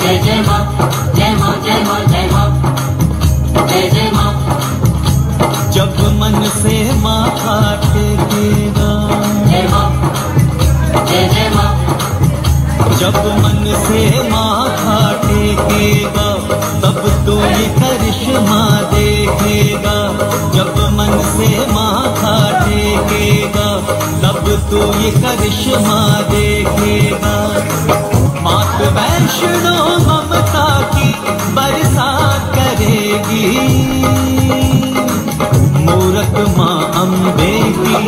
जय जय माँ जय माँ जय माँ जय माँ जय जय माँ जब मन से माथा टेकेगा। जय माँ जय जय माँ जब मन से टेकेगा, तब तो ये करिश्मा देखेगा। जब मन से माथा टेकेगा, तब तो ये करिश्मा देखेगा। मात वैष्णो करेगी मूरत माँ अम्बे की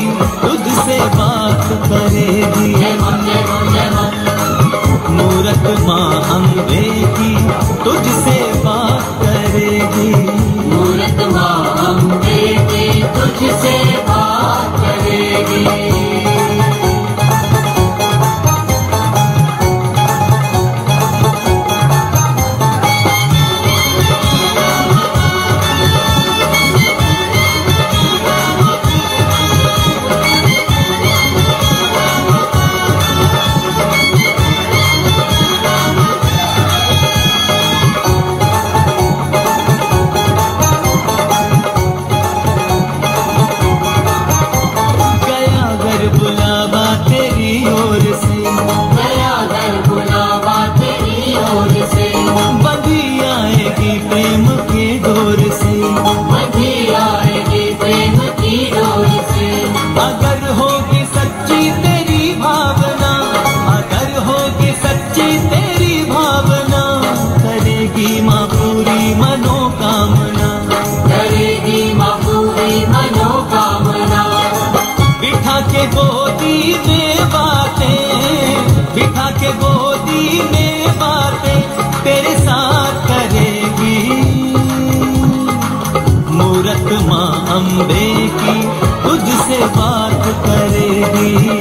तुझसे बात करेगी। मूरत माँ अम्बे की तुझसे बात करेगी। मूरत माँ अम्बे की तुझसे बात करेगी। प्रेम की डोर से अगर होगी सच्ची तेरी भावना अगर होगी सच्ची तेरी भावना करेगी माँ पूरी मनोकामना। करेगी माँ पूरी मनोकामना। बिठा के गोदी में अम्बे की तुझसे बात करेगी।